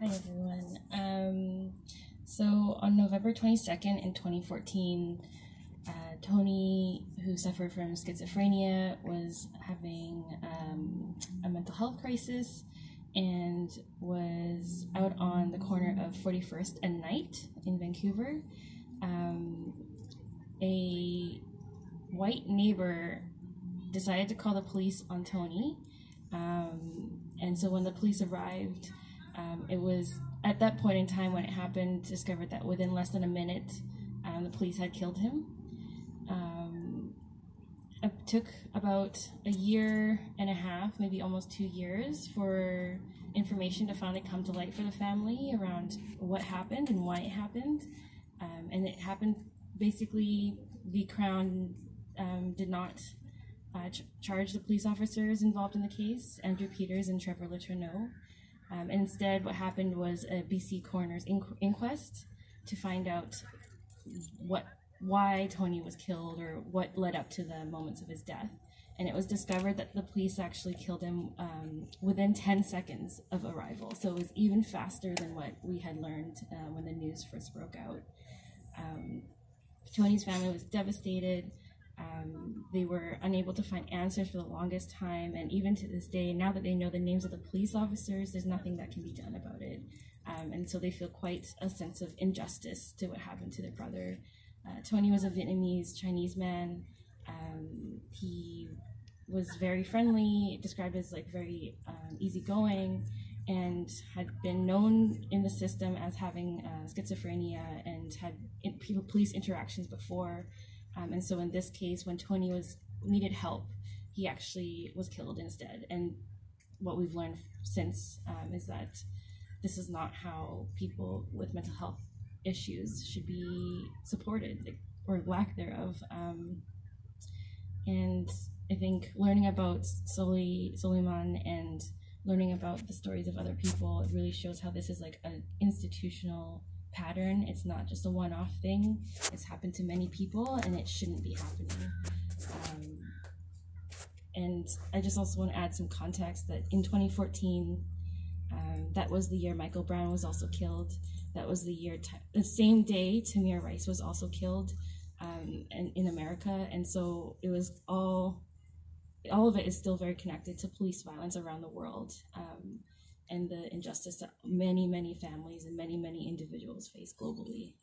Hi everyone. Um, so on November 22nd in 2014, uh, Tony, who suffered from schizophrenia, was having um, a mental health crisis and was out on the corner of 41st and Knight in Vancouver. Um, a white neighbor decided to call the police on Tony. Um, and so when the police arrived, um, it was at that point in time when it happened, discovered that within less than a minute, um, the police had killed him. Um, it took about a year and a half, maybe almost two years, for information to finally come to light for the family around what happened and why it happened. Um, and it happened basically, the Crown um, did not uh, ch- charge the police officers involved in the case, Andrew Peters and Trevor Letourneau. Um, instead, what happened was a BC coroner's inqu- inquest to find out what why Tony was killed or what led up to the moments of his death. And it was discovered that the police actually killed him um, within 10 seconds of arrival. So it was even faster than what we had learned uh, when the news first broke out. Um, Tony's family was devastated. They were unable to find answers for the longest time, and even to this day, now that they know the names of the police officers, there's nothing that can be done about it. Um, and so they feel quite a sense of injustice to what happened to their brother. Uh, Tony was a Vietnamese Chinese man. Um, he was very friendly, described as like very um, easygoing, and had been known in the system as having uh, schizophrenia and had in, police interactions before. Um, and so in this case, when Tony was needed help, he actually was killed instead. And what we've learned since um, is that this is not how people with mental health issues should be supported or lack thereof. Um, and I think learning about Soli Soleiman and learning about the stories of other people it really shows how this is like an institutional pattern. It's not just a one off thing, it's happened to many people and it shouldn't be happening. Um, and I just also want to add some context that in 2014, um, that was the year Michael Brown was also killed. That was the year, the same day Tamir Rice was also killed um, in, in America. And so it was all, all of it is still very connected to police violence around the world. Um, and the injustice that many, many families and many, many individuals face globally.